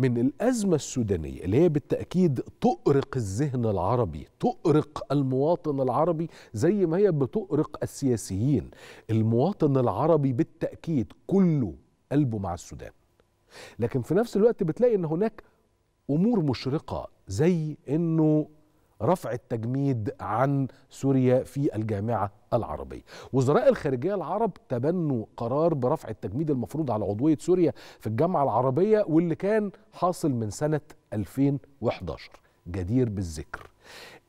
من الأزمة السودانية اللي هي بالتأكيد تؤرق الذهن العربي تؤرق المواطن العربي زي ما هي بتؤرق السياسيين. المواطن العربي بالتأكيد كله قلبه مع السودان. لكن في نفس الوقت بتلاقي إن هناك أمور مشرقة زي إنه رفع التجميد عن سوريا في الجامعة العربية. وزراء الخارجية العرب تبنوا قرار برفع التجميد المفروض على عضوية سوريا في الجامعة العربية واللي كان حاصل من سنة 2011. جدير بالذكر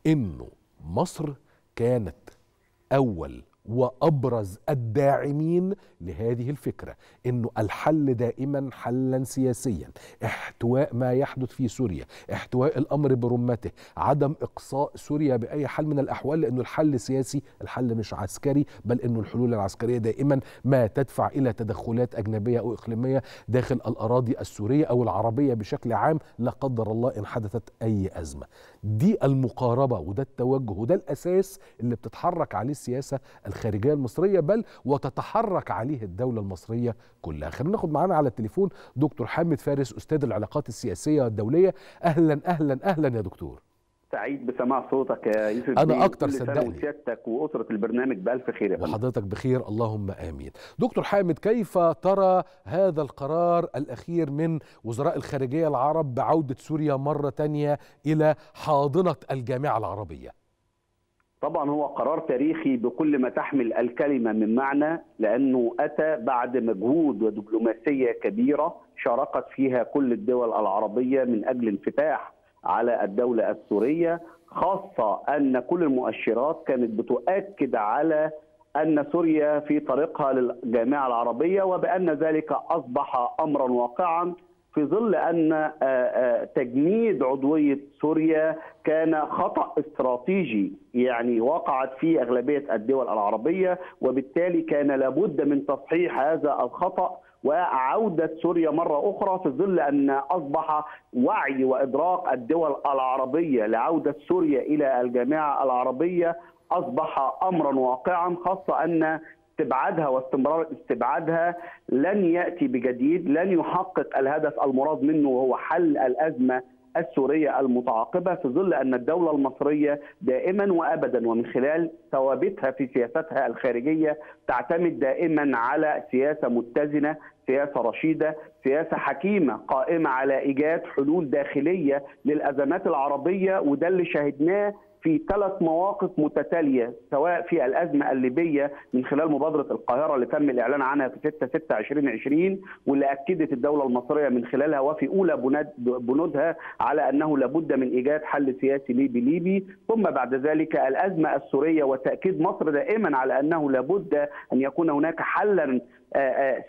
إنه مصر كانت أول وأبرز الداعمين لهذه الفكرة إنه الحل دائما حلا سياسيا. احتواء ما يحدث في سوريا احتواء الأمر برمته عدم إقصاء سوريا بأي حال من الأحوال لأنه الحل سياسي الحل مش عسكري بل إنه الحلول العسكرية دائما ما تدفع إلى تدخلات أجنبية أو إقليمية داخل الأراضي السورية أو العربية بشكل عام لا قدر الله إن حدثت أي أزمة. دي المقاربة وده التوجه وده الأساس اللي بتتحرك عليه السياسة الخارجية المصرية بل وتتحرك عليه الدولة المصرية كلها. خلينا ناخد معانا على التليفون دكتور حامد فارس أستاذ العلاقات السياسية والدوليه أهلا أهلا أهلا يا دكتور. سعيد بسماع صوتك يا يوسف أنا أكتر صدقني. وسيادتك وأسرة البرنامج بألف خير يا وحضرتك بخير اللهم آمين. دكتور حامد كيف ترى هذا القرار الأخير من وزراء الخارجية العرب بعودة سوريا مرة تانية إلى حاضنة الجامعة العربية؟ طبعا هو قرار تاريخي بكل ما تحمل الكلمة من معنى لأنه أتى بعد مجهود ودبلوماسية كبيرة شاركت فيها كل الدول العربية من أجل انفتاح على الدولة السورية خاصة أن كل المؤشرات كانت بتؤكد على أن سوريا في طريقها للجامعة العربية وبأن ذلك أصبح امرا واقعا. في ظل أن تجميد عضوية سوريا كان خطأ استراتيجي يعني وقعت فيه أغلبية الدول العربية وبالتالي كان لابد من تصحيح هذا الخطأ وعودة سوريا مرة أخرى في ظل أن أصبح وعي وإدراك الدول العربية لعودة سوريا إلى الجامعة العربية أصبح أمرا واقعا خاصة أن استبعادها واستمرار استبعادها لن يأتي بجديد، لن يحقق الهدف المراد منه وهو حل الأزمة السورية المتعاقبة في ظل أن الدولة المصرية دائما وابدا ومن خلال ثوابتها في سياستها الخارجية تعتمد دائما على سياسة متزنة، سياسة رشيدة، سياسة حكيمة قائمة على إيجاد حلول داخلية للأزمات العربية وده اللي شاهدناه في ثلاث مواقف متتالية سواء في الأزمة الليبية من خلال مبادرة القاهرة اللي تم الإعلان عنها في 6 6 2020 واللي أكدت الدولة المصرية من خلالها وفي أولى بنودها على أنه لابد من إيجاد حل سياسي ليبي ليبي. ثم بعد ذلك الأزمة السورية وتأكيد مصر دائما على أنه لابد أن يكون هناك حلا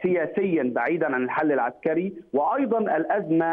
سياسيا بعيدا عن الحل العسكري وأيضا الأزمة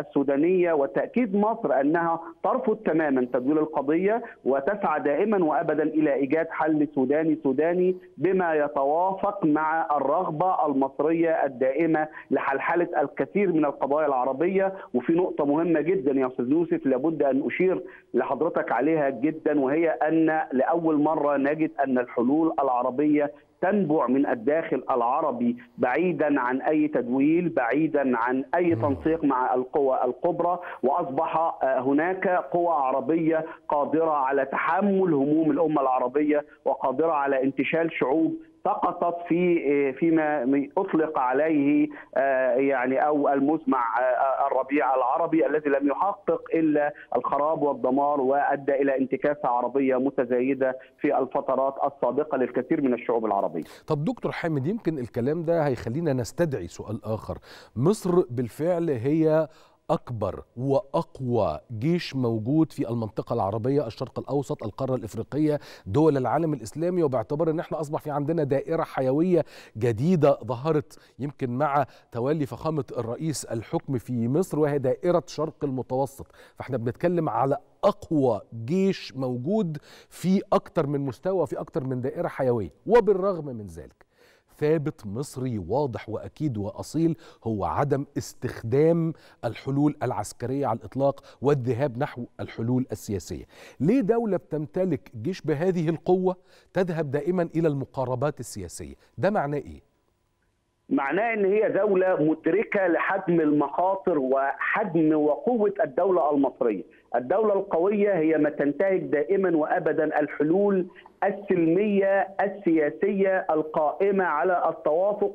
السودانية وتأكيد مصر أنها ترفض تماما تدويل القضية وتسعى دائما وابدا إلى إيجاد حل سوداني سوداني بما يتوافق مع الرغبة المصرية الدائمة لحلحلة الكثير من القضايا العربية. وفي نقطة مهمة جدا يا أستاذ يوسف لابد أن أشير لحضرتك عليها جدا وهي أن لأول مرة نجد أن الحلول العربية تنبع من الداخل العربي بعيدا عن أي تدويل بعيدا عن أي تنسيق مع القوى الكبرى. وأصبح هناك قوى عربية قادرة على تحمل هموم الأمة العربية وقادرة على انتشال شعوب سقطت في فيما أطلق عليه يعني أو المسمع الربيع العربي الذي لم يحقق إلا الخراب والدمار وأدى إلى انتكاسة عربية متزايدة في الفترات السابقة للكثير من الشعوب العربية. طب دكتور حامد يمكن الكلام ده هيخلينا نستدعي سؤال آخر، مصر بالفعل هي أكبر وأقوى جيش موجود في المنطقة العربية الشرق الأوسط القارة الإفريقية دول العالم الإسلامي. وباعتبار أن إحنا أصبح في عندنا دائرة حيوية جديدة ظهرت يمكن مع تولي فخامة الرئيس الحكم في مصر وهي دائرة شرق المتوسط. فإحنا بنتكلم على أقوى جيش موجود في أكتر من مستوى في أكتر من دائرة حيوية. وبالرغم من ذلك ثابت مصري واضح وأكيد وأصيل هو عدم استخدام الحلول العسكرية على الإطلاق والذهاب نحو الحلول السياسية. ليه دولة بتمتلك جيش بهذه القوة تذهب دائما إلى المقاربات السياسية؟ ده معناه إيه؟ معناه إن هي دولة مدركة لحجم المخاطر وحجم وقوة الدولة المصرية الدولة القوية هي ما تنتهج دائما وابدا الحلول السلمية السياسية القائمة على التوافق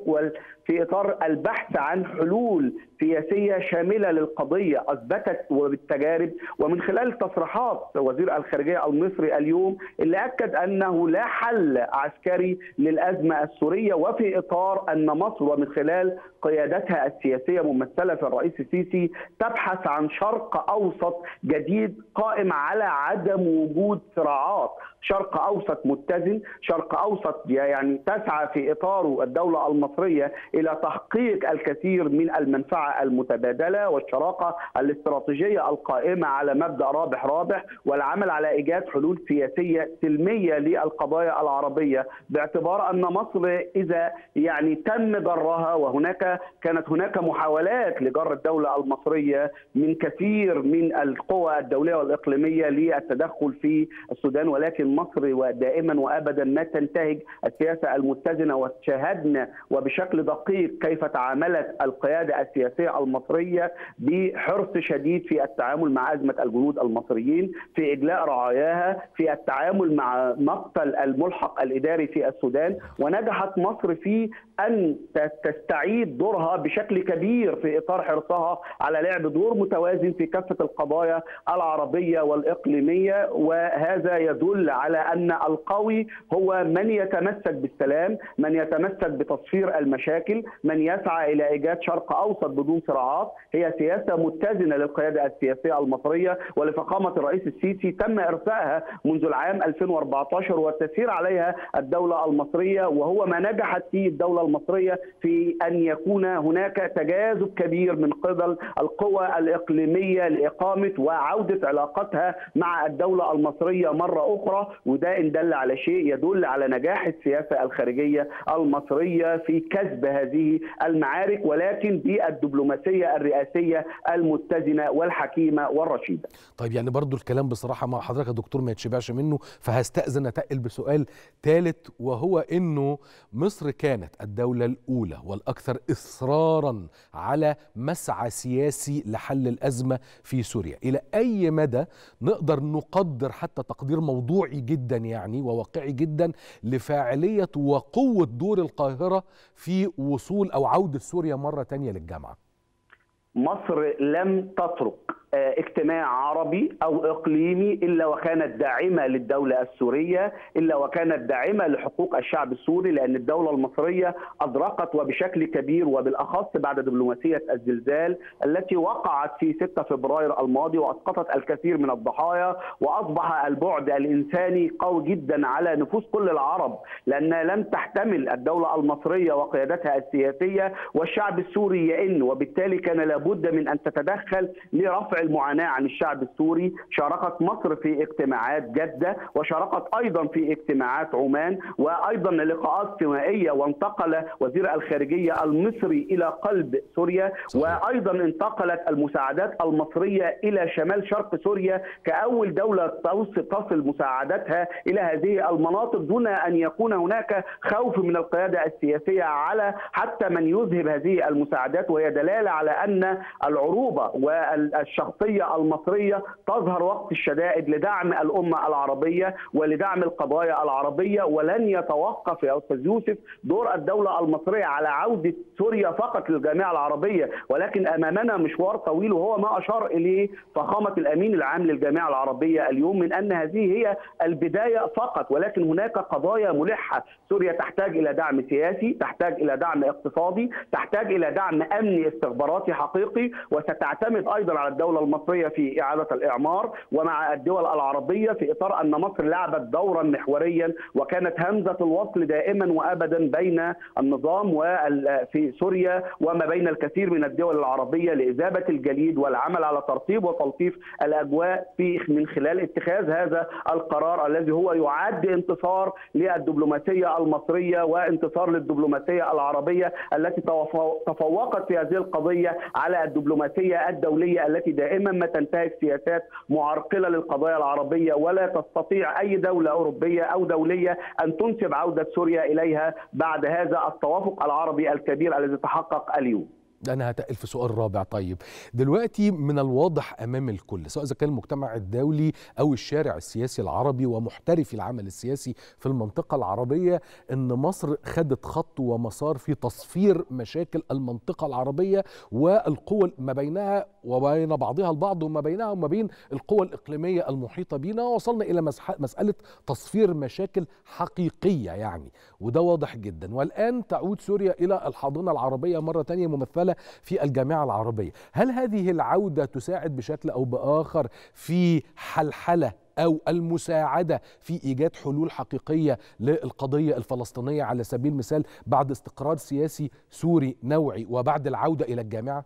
في إطار البحث عن حلول سياسية شاملة للقضية أثبتت وبالتجارب ومن خلال تصريحات وزير الخارجية المصري اليوم اللي أكد أنه لا حل عسكري للأزمة السورية وفي إطار أن مصر ومن خلال قيادتها السياسية ممثلة في الرئيس السيسي تبحث عن شرق أوسط جديد قائم على عدم وجود صراعات. شرق أوسط متزن شرق أوسط يعني تسعى في إطاره الدولة المصرية إلى تحقيق الكثير من المنفعة المتبادلة والشراكة الاستراتيجية القائمة على مبدأ رابح رابح والعمل على إيجاد حلول سياسية سلمية للقضايا العربية باعتبار أن مصر إذا يعني تم جرها وهناك كانت هناك محاولات لجر الدولة المصرية من كثير من القوى الدولية والإقليمية للتدخل في السودان ولكن مصر ودائما وابدا ما تنتهج السياسة المتزنة وشاهدنا وبشكل دقيق كيف تعاملت القيادة السياسية المصرية بحرص شديد في التعامل مع أزمة الجنود المصريين في إجلاء رعاياها في التعامل مع مقتل الملحق الإداري في السودان. ونجحت مصر في أن تستعيد دورها بشكل كبير في إطار حرصها على لعب دور متوازن في كافة القضايا العربية والإقليمية. وهذا يدل على أن القوي هو من يتمسك بالسلام، من يتمسك بتصفير المشاكل، من يسعى إلى إيجاد شرق أوسط بدون صراعات، هي سياسة متزنة للقيادة السياسية المصرية ولفخامه الرئيس السيسي تم ارسائها منذ العام 2014 والتسيير عليها الدولة المصرية وهو ما نجحت فيه الدولة المصرية في أن يكون هناك تجاذب كبير من قبل القوى الإقليمية لإقامة وعودة علاقتها مع الدولة المصرية مرة أخرى. وده إن دل على شيء يدل على نجاح السياسة الخارجية المصرية في كسب هذه المعارك ولكن بالدبلوماسية الرئاسية المتزنة والحكيمة والرشيدة. طيب يعني برضو الكلام بصراحة مع حضرتك يا دكتور ما يتشبعش منه فهستأذن أتقل بسؤال ثالث وهو إنه مصر كانت الدولة الأولى والأكثر إصرارا على مسعى سياسي لحل الأزمة في سوريا، إلى أي مدى نقدر نقدر حتى تقدير موضوعي جدا يعني وواقعي جدا لفاعلية وقوة دور القاهرة في وصول أو عودة سوريا مرة ثانية للجامعة. مصر لم تترك اجتماع عربي أو إقليمي إلا وكانت داعمة للدولة السورية إلا وكانت داعمة لحقوق الشعب السوري لأن الدولة المصرية أدركت وبشكل كبير وبالأخص بعد دبلوماسية الزلزال التي وقعت في 6 فبراير الماضي وأسقطت الكثير من الضحايا وأصبح البعد الإنساني قوي جدا على نفوس كل العرب لأن لم تحتمل الدولة المصرية وقيادتها السياسية والشعب السوري يئن وبالتالي كان لابد من أن تتدخل لرفع المعاناة عن الشعب السوري، شاركت مصر في اجتماعات جدة وشاركت أيضا في اجتماعات عمان وأيضا لقاءات ثنائيه وانتقل وزير الخارجية المصري إلى قلب سوريا. وأيضا انتقلت المساعدات المصرية إلى شمال شرق سوريا كأول دولة تصل مساعدتها إلى هذه المناطق دون أن يكون هناك خوف من القيادة السياسية على حتى من يذهب هذه المساعدات وهي دلالة على أن العروبه والشخصيه المصرية تظهر وقت الشدائد لدعم الأمة العربية ولدعم القضايا العربية ولن يتوقف يا أستاذ يوسف دور الدولة المصرية على عودة سوريا فقط للجامعه العربية. ولكن أمامنا مشوار طويل وهو ما أشار إليه فخامة الأمين العام للجامعه العربية اليوم من أن هذه هي البداية فقط. ولكن هناك قضايا ملحة. سوريا تحتاج إلى دعم سياسي تحتاج إلى دعم اقتصادي تحتاج إلى دعم أمني استخباراتي حقيقي وستعتمد أيضا على الدولة المصرية في إعادة الإعمار ومع الدول العربية في إطار أن مصر لعبت دورا محوريا وكانت همزة الوصل دائما وأبدا بين النظام وفي سوريا وما بين الكثير من الدول العربية لاذابه الجليد والعمل على ترطيب وتلطيف الأجواء في من خلال اتخاذ هذا القرار الذي هو يعد انتصار للدبلوماسية المصرية وانتصار للدبلوماسية العربية التي تفوقت في هذه القضية على الدبلوماسية الدولية التي دائما دائما ما تنتهج سياسات معرقلة للقضايا العربية ولا تستطيع أي دولة أوروبية أو دولية أن تنسب عودة سوريا إليها بعد هذا التوافق العربي الكبير الذي تحقق اليوم. أنا هتقل في سؤال رابع. طيب دلوقتي من الواضح أمام الكل سواء إذا كان المجتمع الدولي أو الشارع السياسي العربي ومحترفي العمل السياسي في المنطقة العربية إن مصر خدت خط ومسار في تصفير مشاكل المنطقة العربية والقوى ما بينها وبين بعضها البعض وما بينها وما بين القوى الإقليمية المحيطة بنا وصلنا إلى مسألة تصفير مشاكل حقيقية يعني وده واضح جدا. والآن تعود سوريا إلى الحاضنة العربية مرة ثانية ممثلة في الجامعة العربية هل هذه العودة تساعد بشكل أو بآخر في حلحلة أو المساعدة في إيجاد حلول حقيقية للقضية الفلسطينية على سبيل المثال بعد استقرار سياسي سوري نوعي وبعد العودة إلى الجامعة؟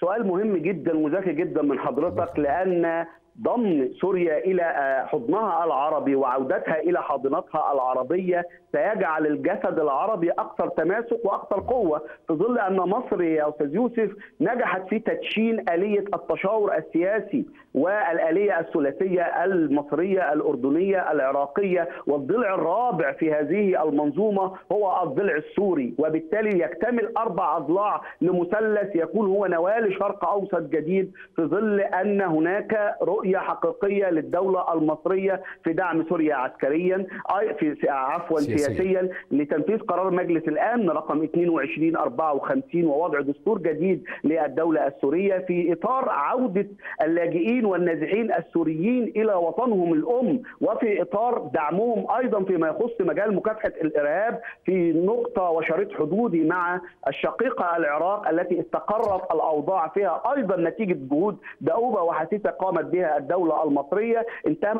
سؤال مهم جدا وذكي جدا من حضرتك لأن ضم سوريا إلى حضنها العربي وعودتها إلى حاضنتها العربية سيجعل الجسد العربي أكثر تماسك وأكثر قوة في ظل أن مصر يا أستاذ يوسف نجحت في تدشين آلية التشاور السياسي. والآلية الثلاثية المصرية الأردنية العراقية والضلع الرابع في هذه المنظومة هو الضلع السوري. وبالتالي يكتمل أربع أضلاع لمثلث يكون هو نواه لشرق أوسط جديد في ظل أن هناك رؤية حقيقية للدولة المصرية في دعم سوريا عسكريا في عفوا سياسيا, سياسيا لتنفيذ قرار مجلس الأمن رقم 2254 ووضع دستور جديد للدولة السورية في إطار عودة اللاجئين والنازحين السوريين إلى وطنهم الأم وفي إطار دعمهم أيضا فيما يخص مجال مكافحة الإرهاب في نقطة وشريط حدودي مع الشقيقة العراق التي استقرت الأوضاع فيها أيضا نتيجة جهود دؤوبة وحثيثة قامت بها الدولة المصرية.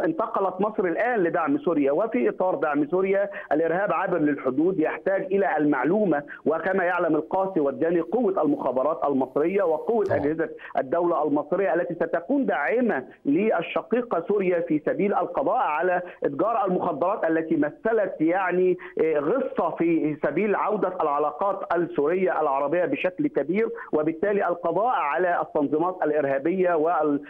انتقلت مصر الآن لدعم سوريا وفي إطار دعم سوريا الإرهاب عابر للحدود يحتاج إلى المعلومة وكما يعلم القاسي والداني قوة المخابرات المصرية وقوة أجهزة الدولة المصرية التي ستكون داعمة للشقيقة سوريا في سبيل القضاء على إتجار المخدرات التي مثلت يعني غصة في سبيل عودة العلاقات السورية العربية بشكل كبير وبالتالي القضاء على التنظيمات الإرهابية وال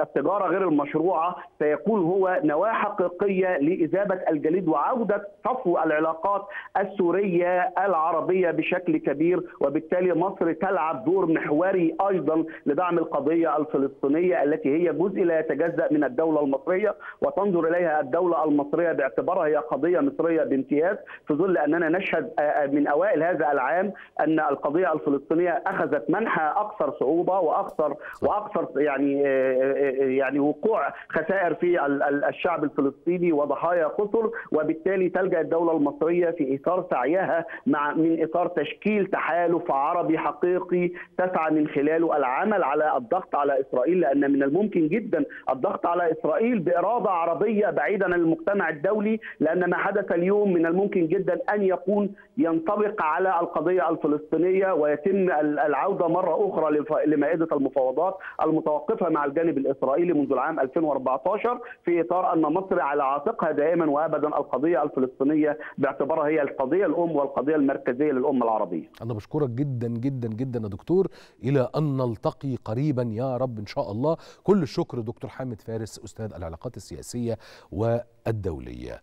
التجارة غير المشروعة سيكون هو نواة حقيقية لاذابه الجليد وعودة صفو العلاقات السورية العربية بشكل كبير وبالتالي مصر تلعب دور محوري أيضا لدعم القضية الفلسطينية التي هي جزء لا يتجزأ من الدولة المصرية وتنظر إليها الدولة المصرية باعتبارها هي قضية مصرية بامتياز في ظل أننا نشهد من أوائل هذا العام أن القضية الفلسطينية أخذت منحى أكثر صعوبة وأكثر وأكثر يعني يعني وقوع خسائر في الشعب الفلسطيني وضحايا قتل وبالتالي تلجأ الدولة المصرية في إطار سعيها مع من إطار تشكيل تحالف عربي حقيقي تسعى من خلاله العمل على الضغط على إسرائيل لأن من الممكن جدا الضغط على إسرائيل بإرادة عربية بعيدا عن المجتمع الدولي لأن ما حدث اليوم من الممكن جدا أن يكون ينطبق على القضية الفلسطينية ويتم العودة مرة أخرى لمائدة المفاوضات المتوقفة مع الجانب الإسرائيلي منذ العام 2014 في إطار أن مصر على عاتقها دائما وابدا القضية الفلسطينية باعتبارها هي القضية الأم والقضية المركزية للأمة العربية. أنا بشكرك جدا جدا جدا يا دكتور إلى أن نلتقي قريبا يا رب إن شاء الله كل الشكر دكتور حامد فارس أستاذ العلاقات السياسية والدولية.